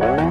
Thank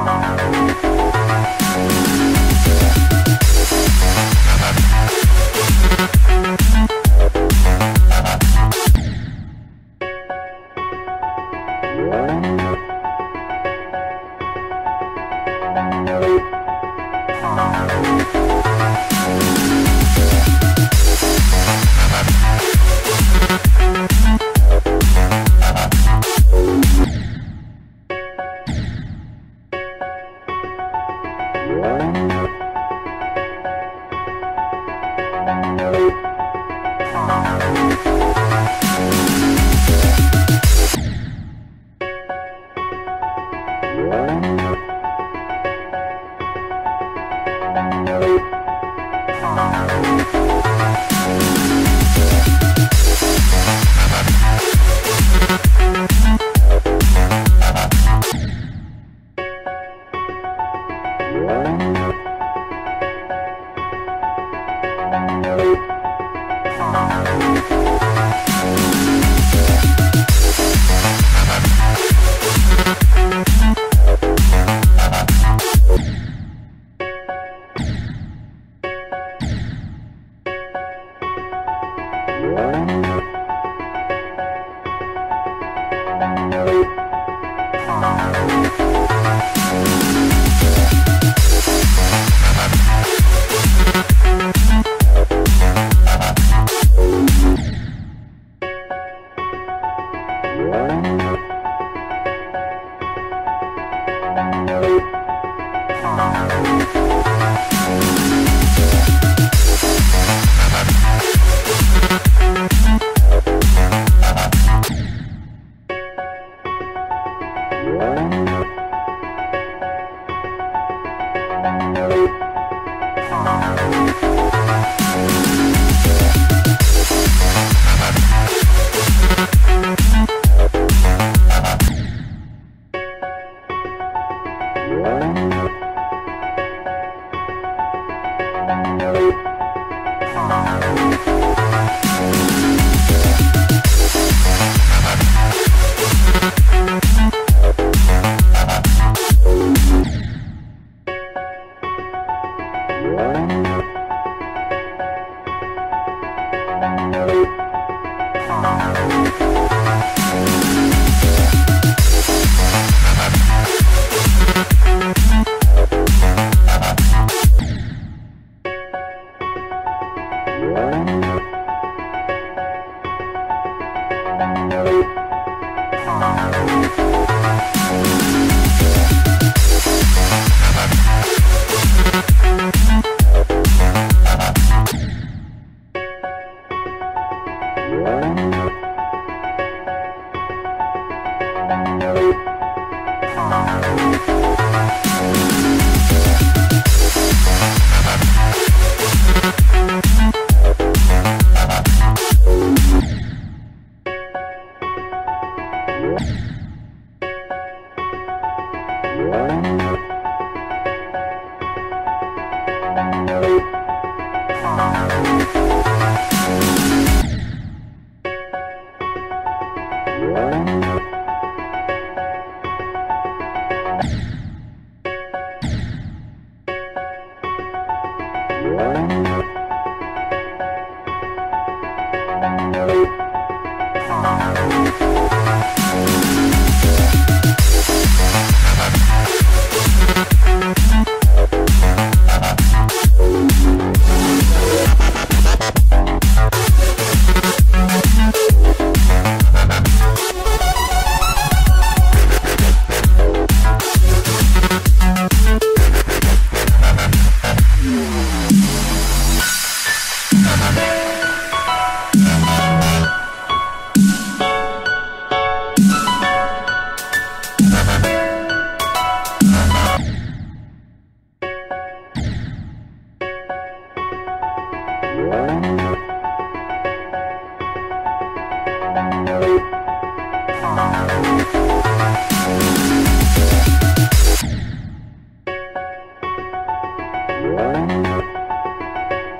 Música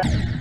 Música